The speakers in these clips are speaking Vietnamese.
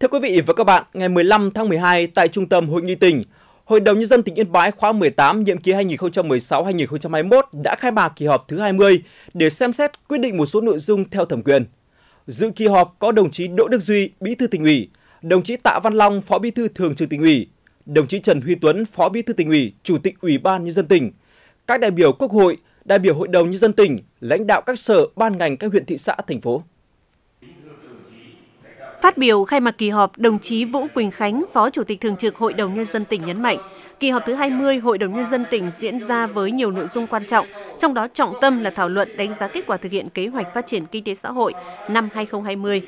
Thưa quý vị và các bạn, ngày 15 tháng 12 tại Trung tâm Hội nghị tỉnh, Hội đồng Nhân dân tỉnh Yên Bái khóa 18 nhiệm kỳ 2016-2021 đã khai mạc kỳ họp thứ 20 để xem xét quyết định một số nội dung theo thẩm quyền. Dự kỳ họp có đồng chí Đỗ Đức Duy, Bí thư tỉnh ủy, đồng chí Tạ Văn Long, Phó Bí thư Thường trực tỉnh ủy, đồng chí Trần Huy Tuấn, Phó Bí thư tỉnh ủy, Chủ tịch Ủy ban nhân dân tỉnh, các đại biểu Quốc hội, đại biểu Hội đồng nhân dân tỉnh, lãnh đạo các sở, ban ngành các huyện thị xã thành phố. Phát biểu khai mạc kỳ họp, đồng chí Vũ Quỳnh Khánh, Phó Chủ tịch Thường trực Hội đồng Nhân dân tỉnh nhấn mạnh, kỳ họp thứ 20 Hội đồng Nhân dân tỉnh diễn ra với nhiều nội dung quan trọng, trong đó trọng tâm là thảo luận đánh giá kết quả thực hiện kế hoạch phát triển kinh tế xã hội năm 2020,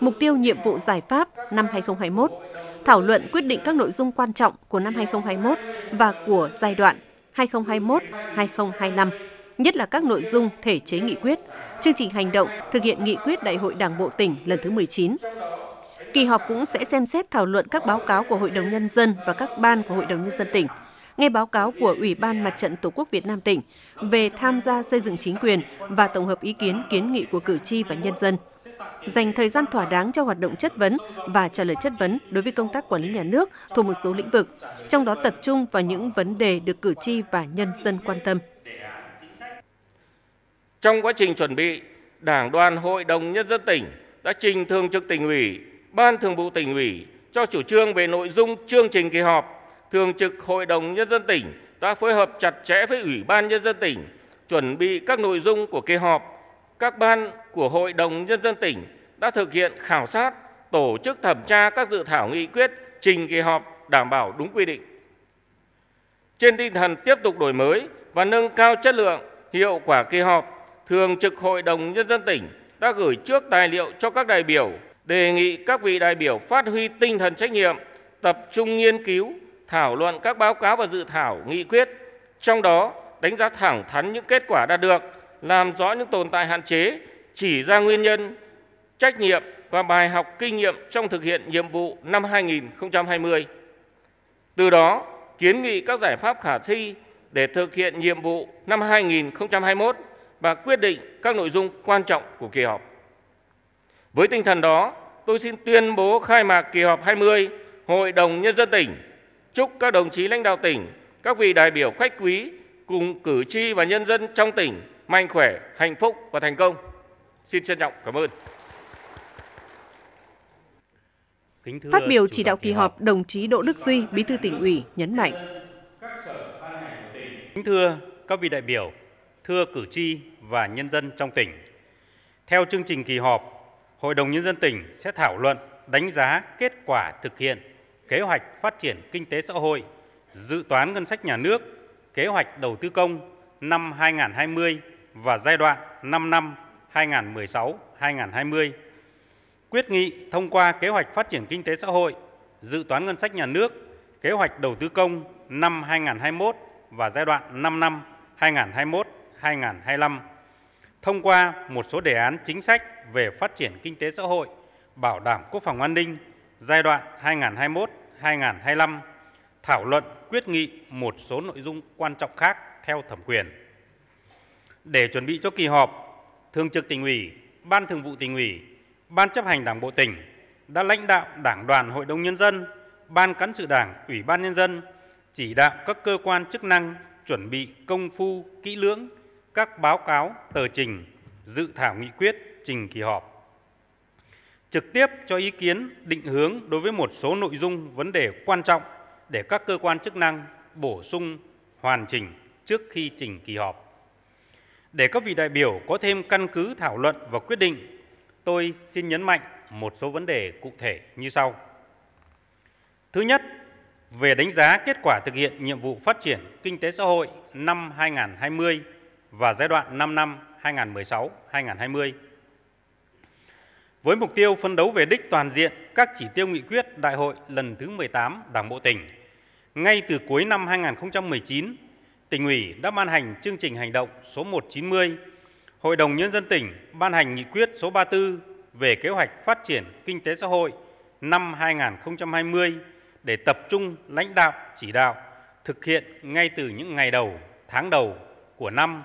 mục tiêu nhiệm vụ giải pháp năm 2021, thảo luận quyết định các nội dung quan trọng của năm 2021 và của giai đoạn 2021-2025, nhất là các nội dung thể chế nghị quyết, chương trình hành động thực hiện nghị quyết Đại hội Đảng bộ tỉnh lần thứ 19. Kỳ họp cũng sẽ xem xét thảo luận các báo cáo của Hội đồng Nhân dân và các ban của Hội đồng Nhân dân tỉnh, nghe báo cáo của Ủy ban Mặt trận Tổ quốc Việt Nam tỉnh về tham gia xây dựng chính quyền và tổng hợp ý kiến kiến nghị của cử tri và nhân dân dành thời gian thỏa đáng cho hoạt động chất vấn và trả lời chất vấn đối với công tác quản lý nhà nước thuộc một số lĩnh vực, trong đó tập trung vào những vấn đề được cử tri và nhân dân quan tâm. Trong quá trình chuẩn bị, Đảng đoàn Hội đồng Nhân dân tỉnh đã trình Thường trực tỉnh ủy, Ban Thường vụ tỉnh ủy cho chủ trương về nội dung chương trình kỳ họp. Thường trực Hội đồng Nhân dân tỉnh đã phối hợp chặt chẽ với Ủy ban Nhân dân tỉnh, chuẩn bị các nội dung của kỳ họp. Các ban của Hội đồng Nhân dân tỉnh đã thực hiện khảo sát, tổ chức thẩm tra các dự thảo nghị quyết trình kỳ họp đảm bảo đúng quy định. Trên tinh thần tiếp tục đổi mới và nâng cao chất lượng, hiệu quả kỳ họp, Thường trực Hội đồng Nhân dân tỉnh đã gửi trước tài liệu cho các đại biểu, đề nghị các vị đại biểu phát huy tinh thần trách nhiệm, tập trung nghiên cứu, thảo luận các báo cáo và dự thảo nghị quyết, trong đó đánh giá thẳng thắn những kết quả đạt được, làm rõ những tồn tại hạn chế, chỉ ra nguyên nhân, trách nhiệm và bài học kinh nghiệm trong thực hiện nhiệm vụ năm 2020. Từ đó, kiến nghị các giải pháp khả thi để thực hiện nhiệm vụ năm 2021 và quyết định các nội dung quan trọng của kỳ họp. Với tinh thần đó, tôi xin tuyên bố khai mạc kỳ họp 20 Hội đồng Nhân dân tỉnh. Chúc các đồng chí lãnh đạo tỉnh, các vị đại biểu khách quý cùng cử tri và nhân dân trong tỉnh mạnh khỏe, hạnh phúc và thành công. Xin trân trọng cảm ơn. Phát biểu chỉ đạo kỳ họp, đồng chí Đỗ Đức Duy, Bí thư tỉnh ủy nhấn mạnh. Kính thưa các vị đại biểu, thưa cử tri và nhân dân trong tỉnh. Theo chương trình kỳ họp, Hội đồng Nhân dân tỉnh sẽ thảo luận, đánh giá kết quả thực hiện kế hoạch phát triển kinh tế xã hội, dự toán ngân sách nhà nước, kế hoạch đầu tư công năm 2020 và giai đoạn 5 năm 2016-2020. Quyết nghị thông qua kế hoạch phát triển kinh tế xã hội, dự toán ngân sách nhà nước, kế hoạch đầu tư công năm 2021 và giai đoạn 5 năm 2025 thông qua một số đề án chính sách về phát triển kinh tế xã hội, bảo đảm quốc phòng an ninh giai đoạn 2021-2025, thảo luận quyết nghị một số nội dung quan trọng khác theo thẩm quyền. Để chuẩn bị cho kỳ họp, Thường trực tỉnh ủy, Ban Thường vụ tỉnh ủy, Ban chấp hành Đảng bộ tỉnh đã lãnh đạo Đảng đoàn Hội đồng Nhân dân, Ban cán sự Đảng, Ủy ban Nhân dân chỉ đạo các cơ quan chức năng chuẩn bị công phu kỹ lưỡng các báo cáo, tờ trình, dự thảo nghị quyết trình kỳ họp. Trực tiếp cho ý kiến định hướng đối với một số nội dung vấn đề quan trọng để các cơ quan chức năng bổ sung hoàn chỉnh trước khi trình kỳ họp. Để các vị đại biểu có thêm căn cứ thảo luận và quyết định, tôi xin nhấn mạnh một số vấn đề cụ thể như sau. Thứ nhất, về đánh giá kết quả thực hiện nhiệm vụ phát triển kinh tế xã hội năm 2020 và giai đoạn 5 năm 2016-2020. Với mục tiêu phân đấu về đích toàn diện các chỉ tiêu nghị quyết đại hội lần thứ 18 Đảng bộ tỉnh, ngay từ cuối năm 2019, tỉnh ủy đã ban hành chương trình hành động số 190, Hội đồng Nhân dân tỉnh ban hành nghị quyết số 34 về kế hoạch phát triển kinh tế xã hội năm 2020 để tập trung lãnh đạo chỉ đạo thực hiện ngay từ những ngày đầu, tháng đầu của năm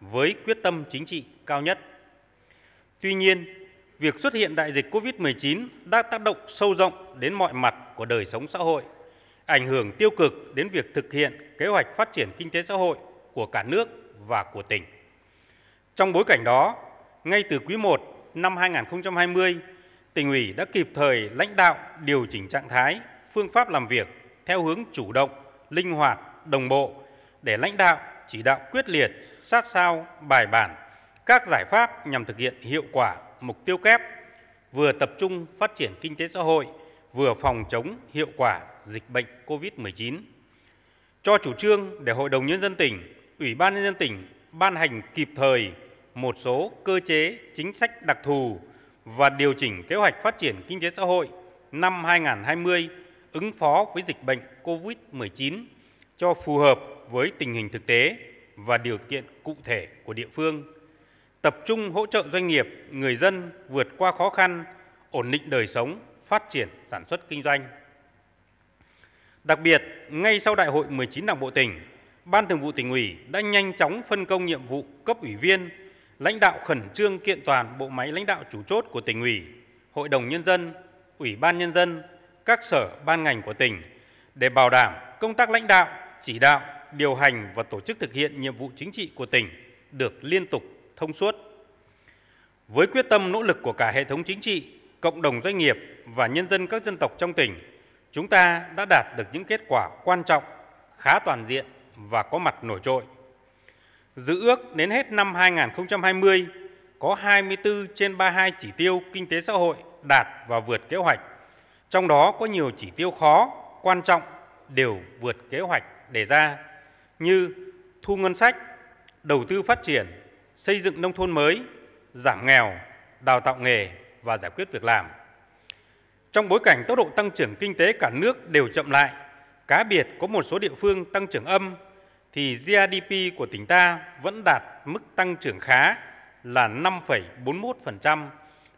với quyết tâm chính trị cao nhất. Tuy nhiên, việc xuất hiện đại dịch COVID-19 đã tác động sâu rộng đến mọi mặt của đời sống xã hội, ảnh hưởng tiêu cực đến việc thực hiện kế hoạch phát triển kinh tế xã hội của cả nước và của tỉnh. Trong bối cảnh đó, ngay từ quý 1 năm 2020, tỉnh ủy đã kịp thời lãnh đạo điều chỉnh trạng thái, phương pháp làm việc theo hướng chủ động, linh hoạt, đồng bộ để lãnh đạo chỉ đạo quyết liệt, sát sao, bài bản các giải pháp nhằm thực hiện hiệu quả mục tiêu kép vừa tập trung phát triển kinh tế xã hội, vừa phòng chống hiệu quả dịch bệnh COVID-19. Cho chủ trương để Hội đồng Nhân dân tỉnh, Ủy ban Nhân dân tỉnh ban hành kịp thời một số cơ chế chính sách đặc thù và điều chỉnh kế hoạch phát triển kinh tế xã hội năm 2020 ứng phó với dịch bệnh COVID-19 cho phù hợp với tình hình thực tế và điều kiện cụ thể của địa phương tập trung hỗ trợ doanh nghiệp, người dân vượt qua khó khăn, ổn định đời sống, phát triển sản xuất kinh doanh. Đặc biệt, ngay sau Đại hội 19 Đảng bộ tỉnh, Ban Thường vụ tỉnh ủy đã nhanh chóng phân công nhiệm vụ cấp ủy viên, lãnh đạo khẩn trương kiện toàn bộ máy lãnh đạo chủ chốt của tỉnh ủy, Hội đồng nhân dân, Ủy ban nhân dân, các sở ban ngành của tỉnh để bảo đảm công tác lãnh đạo, chỉ đạo, điều hành và tổ chức thực hiện nhiệm vụ chính trị của tỉnh được liên tục thông suốt. Với quyết tâm nỗ lực của cả hệ thống chính trị, cộng đồng doanh nghiệp và nhân dân các dân tộc trong tỉnh, chúng ta đã đạt được những kết quả quan trọng, khá toàn diện và có mặt nổi trội. Dự ước đến hết năm 2020 có 24 trên 32 chỉ tiêu kinh tế xã hội đạt và vượt kế hoạch. Trong đó có nhiều chỉ tiêu khó, quan trọng đều vượt kế hoạch đề ra như thu ngân sách, đầu tư phát triển, xây dựng nông thôn mới, giảm nghèo, đào tạo nghề và giải quyết việc làm. Trong bối cảnh tốc độ tăng trưởng kinh tế cả nước đều chậm lại, cá biệt có một số địa phương tăng trưởng âm, thì GDP của tỉnh ta vẫn đạt mức tăng trưởng khá là 5,41%,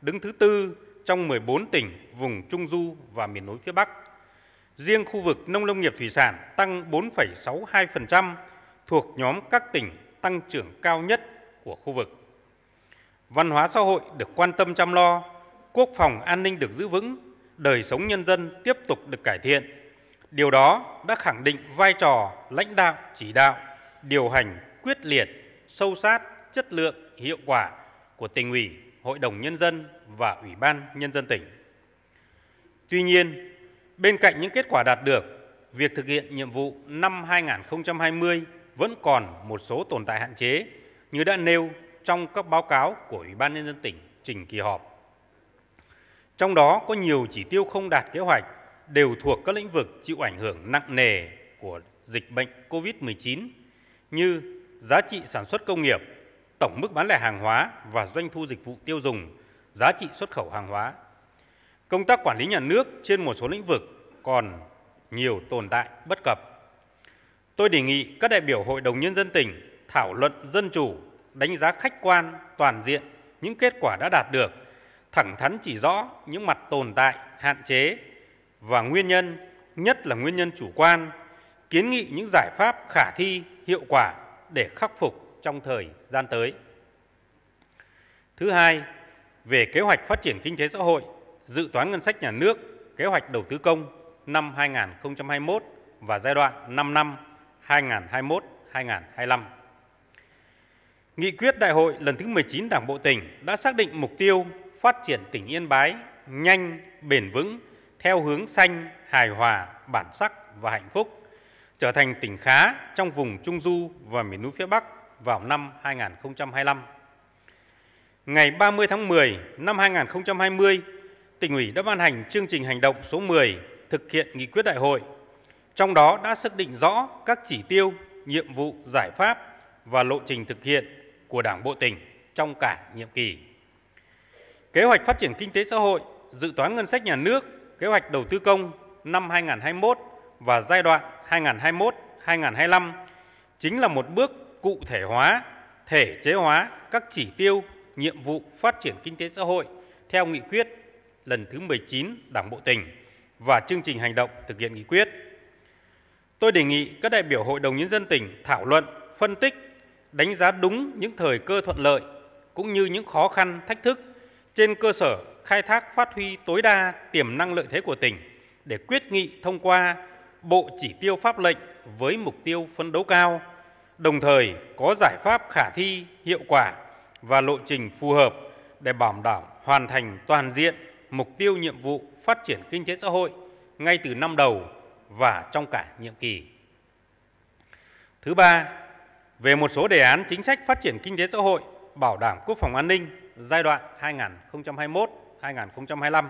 đứng thứ tư trong 14 tỉnh vùng Trung Du và miền núi phía Bắc. Riêng khu vực nông lâm nghiệp thủy sản tăng 4,62%, thuộc nhóm các tỉnh tăng trưởng cao nhất của khu vực. Văn hóa xã hội được quan tâm chăm lo, quốc phòng an ninh được giữ vững, đời sống nhân dân tiếp tục được cải thiện. Điều đó đã khẳng định vai trò lãnh đạo, chỉ đạo, điều hành quyết liệt, sâu sát, chất lượng, hiệu quả của tỉnh ủy, hội đồng nhân dân và ủy ban nhân dân tỉnh. Tuy nhiên, bên cạnh những kết quả đạt được, việc thực hiện nhiệm vụ năm 2020 vẫn còn một số tồn tại hạn chế như đã nêu trong các báo cáo của Ủy ban Nhân dân tỉnh trình kỳ họp. Trong đó có nhiều chỉ tiêu không đạt kế hoạch đều thuộc các lĩnh vực chịu ảnh hưởng nặng nề của dịch bệnh COVID-19 như giá trị sản xuất công nghiệp, tổng mức bán lẻ hàng hóa và doanh thu dịch vụ tiêu dùng, giá trị xuất khẩu hàng hóa. Công tác quản lý nhà nước trên một số lĩnh vực còn nhiều tồn tại bất cập. Tôi đề nghị các đại biểu Hội đồng Nhân dân tỉnh thảo luận dân chủ, đánh giá khách quan, toàn diện những kết quả đã đạt được, thẳng thắn chỉ rõ những mặt tồn tại, hạn chế và nguyên nhân, nhất là nguyên nhân chủ quan, kiến nghị những giải pháp khả thi, hiệu quả để khắc phục trong thời gian tới. Thứ hai, về kế hoạch phát triển kinh tế xã hội, dự toán ngân sách nhà nước, kế hoạch đầu tư công năm 2021 và giai đoạn 5 năm 2021-2025. Nghị quyết đại hội lần thứ 19 Đảng bộ tỉnh đã xác định mục tiêu phát triển tỉnh Yên Bái nhanh, bền vững theo hướng xanh, hài hòa, bản sắc và hạnh phúc, trở thành tỉnh khá trong vùng Trung Du và miền núi phía Bắc vào năm 2025. Ngày 30 tháng 10 năm 2020, tỉnh ủy đã ban hành chương trình hành động số 10 thực hiện nghị quyết đại hội. Trong đó đã xác định rõ các chỉ tiêu, nhiệm vụ, giải pháp và lộ trình thực hiện của Đảng bộ tỉnh trong cả nhiệm kỳ. Kế hoạch phát triển kinh tế xã hội, dự toán ngân sách nhà nước, kế hoạch đầu tư công năm 2021 và giai đoạn 2021-2025 chính là một bước cụ thể hóa, thể chế hóa các chỉ tiêu, nhiệm vụ phát triển kinh tế xã hội theo nghị quyết lần thứ 19 Đảng bộ tỉnh và chương trình hành động thực hiện nghị quyết. Tôi đề nghị các đại biểu Hội đồng Nhân dân tỉnh thảo luận, phân tích đánh giá đúng những thời cơ thuận lợi cũng như những khó khăn, thách thức trên cơ sở khai thác phát huy tối đa tiềm năng lợi thế của tỉnh để quyết nghị thông qua bộ chỉ tiêu pháp lệnh với mục tiêu phấn đấu cao, đồng thời có giải pháp khả thi, hiệu quả và lộ trình phù hợp để bảo đảm hoàn thành toàn diện mục tiêu nhiệm vụ phát triển kinh tế xã hội ngay từ năm đầu và trong cả nhiệm kỳ. Thứ ba, về một số đề án chính sách phát triển kinh tế xã hội, bảo đảm quốc phòng an ninh giai đoạn 2021-2025.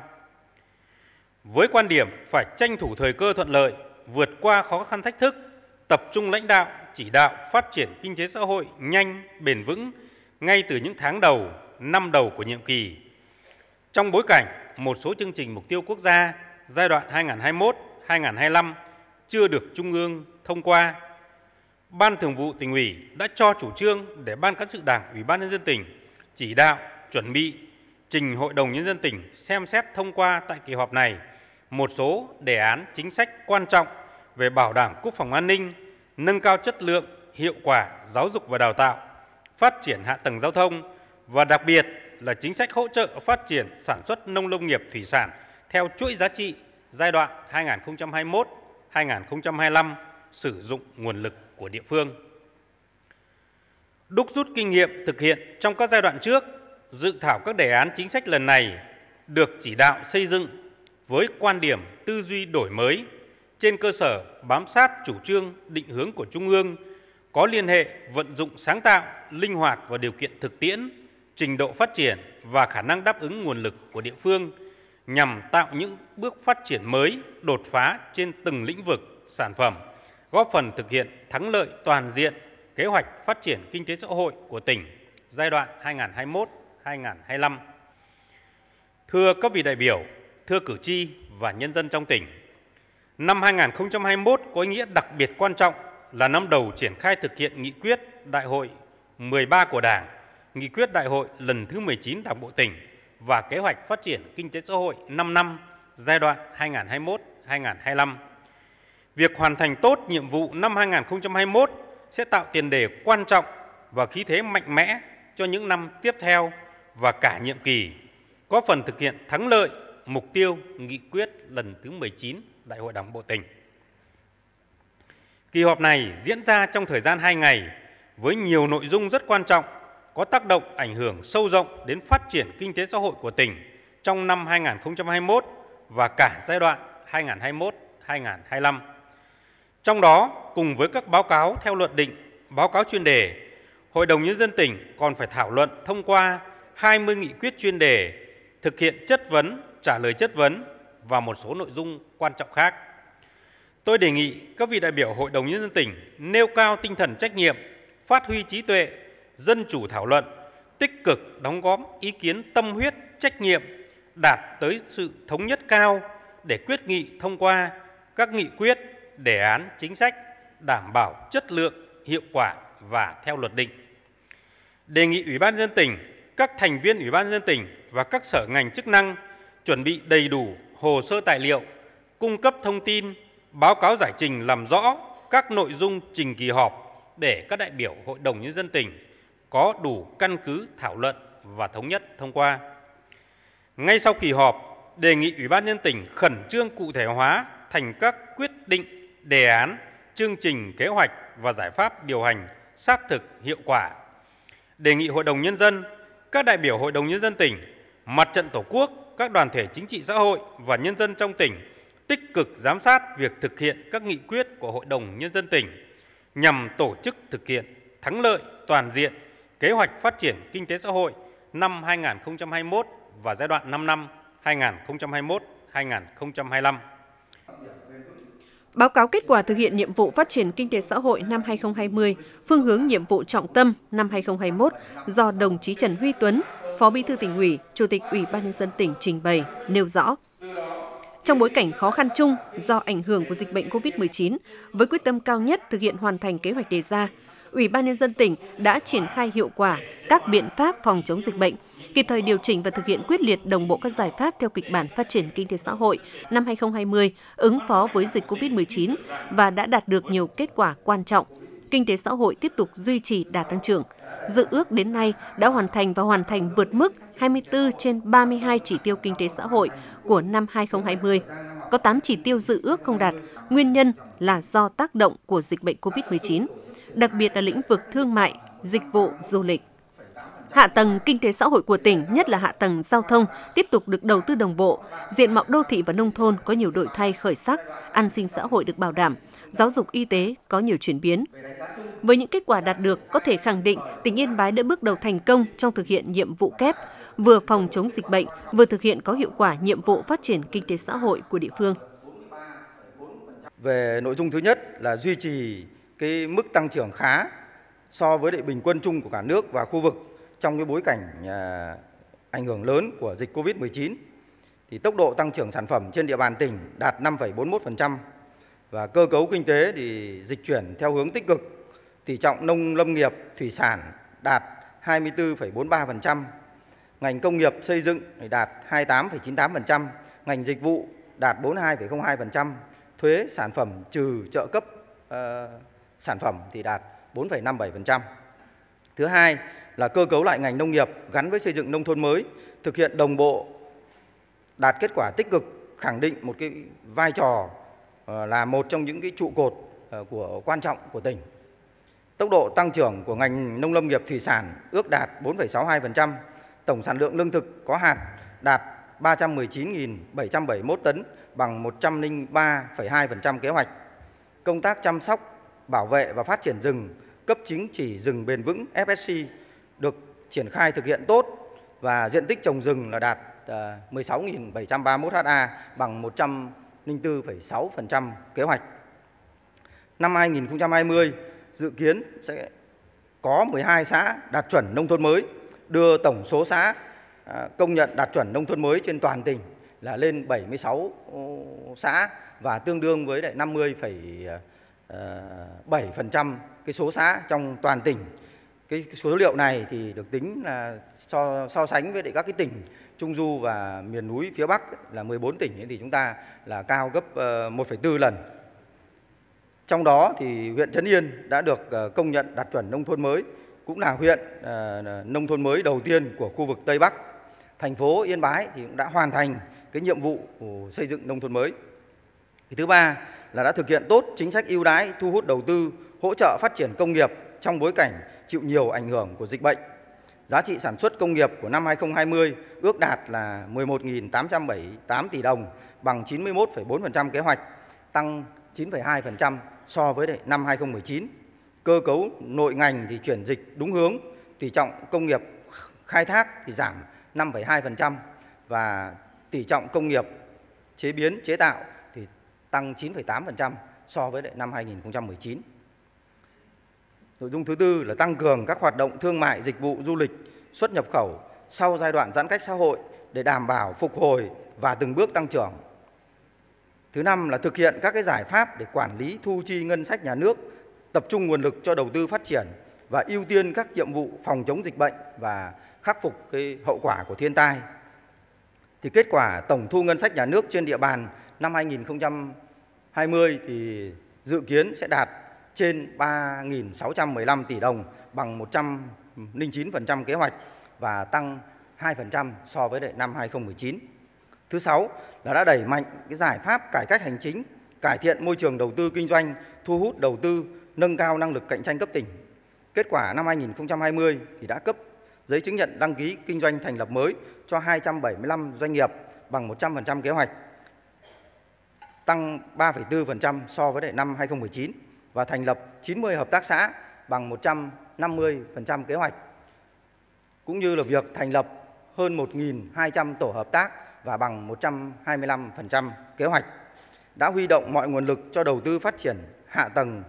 Với quan điểm phải tranh thủ thời cơ thuận lợi, vượt qua khó khăn thách thức, tập trung lãnh đạo, chỉ đạo phát triển kinh tế xã hội nhanh, bền vững ngay từ những tháng đầu, năm đầu của nhiệm kỳ. Trong bối cảnh một số chương trình mục tiêu quốc gia giai đoạn 2021-2025 chưa được Trung ương thông qua, Ban Thường vụ tỉnh ủy đã cho chủ trương để Ban cán sự Đảng Ủy ban nhân dân tỉnh chỉ đạo chuẩn bị trình Hội đồng nhân dân tỉnh xem xét thông qua tại kỳ họp này một số đề án chính sách quan trọng về bảo đảm quốc phòng an ninh, nâng cao chất lượng, hiệu quả giáo dục và đào tạo, phát triển hạ tầng giao thông và đặc biệt là chính sách hỗ trợ phát triển sản xuất nông lâm nghiệp thủy sản theo chuỗi giá trị giai đoạn 2021-2025 sử dụng nguồn lực của địa phương. Đúc rút kinh nghiệm thực hiện trong các giai đoạn trước, dự thảo các đề án chính sách lần này được chỉ đạo xây dựng với quan điểm tư duy đổi mới trên cơ sở bám sát chủ trương định hướng của Trung ương, có liên hệ vận dụng sáng tạo, linh hoạt và điều kiện thực tiễn, trình độ phát triển và khả năng đáp ứng nguồn lực của địa phương nhằm tạo những bước phát triển mới, đột phá trên từng lĩnh vực, sản phẩm, góp phần thực hiện thắng lợi toàn diện kế hoạch phát triển kinh tế xã hội của tỉnh giai đoạn 2021-2025. Thưa các vị đại biểu, thưa cử tri và nhân dân trong tỉnh, năm 2021 có ý nghĩa đặc biệt quan trọng là năm đầu triển khai thực hiện nghị quyết Đại hội 13 của Đảng, nghị quyết Đại hội lần thứ 19 Đảng bộ tỉnh và kế hoạch phát triển kinh tế xã hội 5 năm giai đoạn 2021-2025. Việc hoàn thành tốt nhiệm vụ năm 2021 sẽ tạo tiền đề quan trọng và khí thế mạnh mẽ cho những năm tiếp theo và cả nhiệm kỳ, có phần thực hiện thắng lợi mục tiêu nghị quyết lần thứ 19 Đại hội Đảng bộ tỉnh. Kỳ họp này diễn ra trong thời gian 2 ngày với nhiều nội dung rất quan trọng, có tác động ảnh hưởng sâu rộng đến phát triển kinh tế xã hội của tỉnh trong năm 2021 và cả giai đoạn 2021-2025. Trong đó, cùng với các báo cáo theo luận định, báo cáo chuyên đề, Hội đồng Nhân dân tỉnh còn phải thảo luận thông qua 20 nghị quyết chuyên đề, thực hiện chất vấn, trả lời chất vấn và một số nội dung quan trọng khác. Tôi đề nghị các vị đại biểu Hội đồng Nhân dân tỉnh nêu cao tinh thần trách nhiệm, phát huy trí tuệ, dân chủ thảo luận, tích cực đóng góp ý kiến tâm huyết, trách nhiệm, đạt tới sự thống nhất cao để quyết nghị thông qua các nghị quyết, đề án, chính sách đảm bảo chất lượng, hiệu quả và theo luật định. Đề nghị Ủy ban dân tỉnh, các thành viên Ủy ban dân tỉnh và các sở ngành chức năng chuẩn bị đầy đủ hồ sơ tài liệu, cung cấp thông tin, báo cáo giải trình làm rõ các nội dung trình kỳ họp để các đại biểu Hội đồng Nhân dân tỉnh có đủ căn cứ thảo luận và thống nhất thông qua. Ngay sau kỳ họp, đề nghị Ủy ban nhân tỉnh khẩn trương cụ thể hóa thành các quyết định, đề án, chương trình, kế hoạch và giải pháp điều hành sát thực hiệu quả. Đề nghị Hội đồng Nhân dân, các đại biểu Hội đồng Nhân dân tỉnh, Mặt trận Tổ quốc, các đoàn thể chính trị xã hội và nhân dân trong tỉnh tích cực giám sát việc thực hiện các nghị quyết của Hội đồng Nhân dân tỉnh nhằm tổ chức thực hiện thắng lợi toàn diện kế hoạch phát triển kinh tế xã hội năm 2021 và giai đoạn 5 năm 2021-2025. Báo cáo kết quả thực hiện nhiệm vụ phát triển kinh tế xã hội năm 2020, phương hướng nhiệm vụ trọng tâm năm 2021 do đồng chí Trần Huy Tuấn, Phó Bí thư tỉnh ủy, Chủ tịch Ủy ban nhân dân tỉnh trình bày nêu rõ. Trong bối cảnh khó khăn chung do ảnh hưởng của dịch bệnh COVID-19, với quyết tâm cao nhất thực hiện hoàn thành kế hoạch đề ra, Ủy ban nhân dân tỉnh đã triển khai hiệu quả các biện pháp phòng chống dịch bệnh, kịp thời điều chỉnh và thực hiện quyết liệt đồng bộ các giải pháp theo kịch bản phát triển kinh tế xã hội năm 2020 ứng phó với dịch COVID-19 và đã đạt được nhiều kết quả quan trọng kinh tế xã hội tiếp tục duy trì đà tăng trưởng. Dự ước đến nay đã hoàn thành và hoàn thành vượt mức 24 trên 32 chỉ tiêu kinh tế xã hội của năm 2020. Có 8 chỉ tiêu dự ước không đạt, nguyên nhân là do tác động của dịch bệnh COVID-19, đặc biệt là lĩnh vực thương mại, dịch vụ, du lịch. Hạ tầng kinh tế xã hội của tỉnh, nhất là hạ tầng giao thông, tiếp tục được đầu tư đồng bộ. Diện mạo đô thị và nông thôn có nhiều đổi thay khởi sắc, an sinh xã hội được bảo đảm, giáo dục y tế có nhiều chuyển biến. Với những kết quả đạt được, có thể khẳng định tỉnh Yên Bái đã bước đầu thành công trong thực hiện nhiệm vụ kép, vừa phòng chống dịch bệnh, vừa thực hiện có hiệu quả nhiệm vụ phát triển kinh tế xã hội của địa phương. Về nội dung thứ nhất là duy trì cái mức tăng trưởng khá so với lại bình quân chung của cả nước và khu vực trong cái bối cảnh à, ảnh hưởng lớn của dịch Covid-19 thì tốc độ tăng trưởng sản phẩm trên địa bàn tỉnh đạt 5,41% và cơ cấu kinh tế thì dịch chuyển theo hướng tích cực. Tỷ trọng nông lâm nghiệp, thủy sản đạt 24,43%, ngành công nghiệp xây dựng đạt 28,98%, ngành dịch vụ đạt 42,02%, thuế sản phẩm trừ trợ cấp uh, sản phẩm thì đạt 4,57%. Thứ hai là cơ cấu lại ngành nông nghiệp gắn với xây dựng nông thôn mới, thực hiện đồng bộ đạt kết quả tích cực, khẳng định một cái vai trò ờ, là một trong những cái trụ cột ờ, của quan trọng của tỉnh. Tốc độ tăng trưởng của ngành nông lâm nghiệp thủy sản ước đạt 4,62%, tổng sản lượng lương thực có hạt đạt 319.771 tấn bằng 103,2% kế hoạch. Công tác chăm sóc, bảo vệ và phát triển rừng cấp chứng chỉ rừng bền vững FSC được triển khai thực hiện tốt và diện tích trồng rừng là đạt à, 16.731 ha bằng 104,6% kế hoạch. Năm 2020 dự kiến sẽ có 12 xã đạt chuẩn nông thôn mới, đưa tổng số xã à, công nhận đạt chuẩn nông thôn mới trên toàn tỉnh là lên 76 xã và tương đương với lại 50, 7% cái số xã trong toàn tỉnh. Cái số liệu này thì được tính là so so sánh với các cái tỉnh trung du và miền núi phía Bắc là 14 tỉnh thì chúng ta là cao gấp ờ, 1,4 lần. Trong đó thì huyện Trấn Yên đã được ờ, công nhận đạt chuẩn nông thôn mới, cũng là huyện ờ, nông thôn mới đầu tiên của khu vực Tây Bắc. Thành phố Yên Bái thì cũng đã hoàn thành cái nhiệm vụ xây dựng nông thôn mới. Thứ ba là đã thực hiện tốt chính sách ưu đãi thu hút đầu tư, hỗ trợ phát triển công nghiệp trong bối cảnh chịu nhiều ảnh hưởng của dịch bệnh. Giá trị sản xuất công nghiệp của năm 2020 ước đạt là 11.878 tỷ đồng, bằng 91,4% kế hoạch, tăng 9,2% so với năm 2019. Cơ cấu nội ngành thì chuyển dịch đúng hướng, tỷ trọng công nghiệp khai thác thì giảm 5,2% và tỷ trọng công nghiệp chế biến chế tạo tăng 9,8% so với năm 2019. Nội dung thứ tư là tăng cường các hoạt động thương mại, dịch vụ, du lịch, xuất nhập khẩu sau giai đoạn giãn cách xã hội để đảm bảo phục hồi và từng bước tăng trưởng. Thứ năm là thực hiện các cái giải pháp để quản lý thu chi ngân sách nhà nước, tập trung nguồn lực cho đầu tư phát triển và ưu tiên các nhiệm vụ phòng chống dịch bệnh và khắc phục cái hậu quả của thiên tai. Thì kết quả tổng thu ngân sách nhà nước trên địa bàn năm 2020 thì dự kiến sẽ đạt trên 3.615 tỷ đồng bằng 109% kế hoạch và tăng 2% so với năm 2019. Thứ sáu là đã đẩy mạnh cái giải pháp cải cách hành chính, cải thiện môi trường đầu tư kinh doanh, thu hút đầu tư, nâng cao năng lực cạnh tranh cấp tỉnh. Kết quả năm 2020 thì đã cấp giấy chứng nhận đăng ký kinh doanh thành lập mới cho 275 doanh nghiệp bằng 100% kế hoạch, tăng 3,4% so với năm 2019 và thành lập 90 hợp tác xã bằng 150% kế hoạch, cũng như là việc thành lập hơn 1.200 tổ hợp tác và bằng 125% kế hoạch, đã huy động mọi nguồn lực cho đầu tư phát triển hạ tầng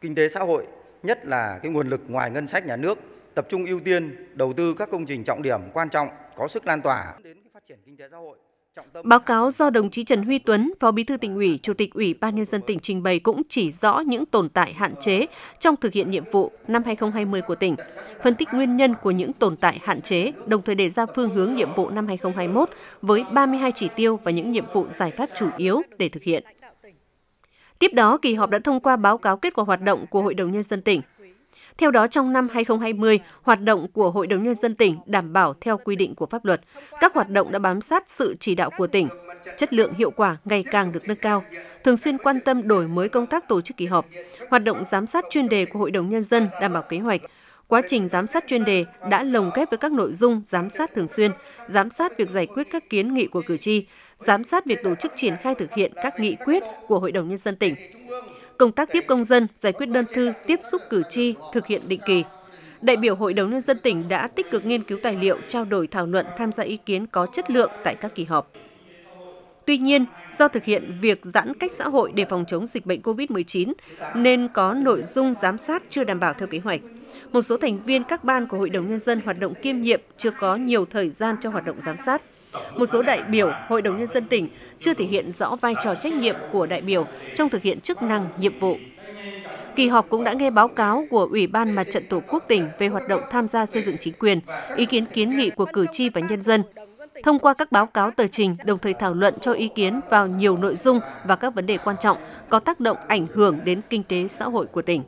kinh tế xã hội, nhất là cái nguồn lực ngoài ngân sách nhà nước, tập trung ưu tiên đầu tư các công trình trọng điểm quan trọng có sức lan tỏa đến phát triển kinh tế xã hội. Báo cáo do đồng chí Trần Huy Tuấn, Phó Bí thư tỉnh ủy, Chủ tịch Ủy ban nhân dân tỉnh trình bày cũng chỉ rõ những tồn tại hạn chế trong thực hiện nhiệm vụ năm 2020 của tỉnh, phân tích nguyên nhân của những tồn tại hạn chế, đồng thời đề ra phương hướng nhiệm vụ năm 2021 với 32 chỉ tiêu và những nhiệm vụ giải pháp chủ yếu để thực hiện. Tiếp đó, kỳ họp đã thông qua báo cáo kết quả hoạt động của Hội đồng Nhân dân tỉnh. Theo đó, trong năm 2020, hoạt động của Hội đồng Nhân dân tỉnh đảm bảo theo quy định của pháp luật. Các hoạt động đã bám sát sự chỉ đạo của tỉnh. Chất lượng hiệu quả ngày càng được nâng cao, thường xuyên quan tâm đổi mới công tác tổ chức kỳ họp. Hoạt động giám sát chuyên đề của Hội đồng Nhân dân đảm bảo kế hoạch, Quá trình giám sát chuyên đề đã lồng ghép với các nội dung giám sát thường xuyên, giám sát việc giải quyết các kiến nghị của cử tri, giám sát việc tổ chức triển khai thực hiện các nghị quyết của Hội đồng Nhân dân tỉnh. Công tác tiếp công dân, giải quyết đơn thư, tiếp xúc cử tri, thực hiện định kỳ. Đại biểu Hội đồng Nhân dân tỉnh đã tích cực nghiên cứu tài liệu, trao đổi thảo luận, tham gia ý kiến có chất lượng tại các kỳ họp. Tuy nhiên, do thực hiện việc giãn cách xã hội để phòng chống dịch bệnh COVID-19 nên có nội dung giám sát chưa đảm bảo theo kế hoạch một số thành viên các ban của Hội đồng Nhân dân hoạt động kiêm nhiệm chưa có nhiều thời gian cho hoạt động giám sát. Một số đại biểu Hội đồng Nhân dân tỉnh chưa thể hiện rõ vai trò trách nhiệm của đại biểu trong thực hiện chức năng, nhiệm vụ. Kỳ họp cũng đã nghe báo cáo của Ủy ban Mặt trận Tổ quốc tỉnh về hoạt động tham gia xây dựng chính quyền, ý kiến kiến nghị của cử tri và nhân dân. Thông qua các báo cáo tờ trình, đồng thời thảo luận cho ý kiến vào nhiều nội dung và các vấn đề quan trọng có tác động ảnh hưởng đến kinh tế xã hội của tỉnh.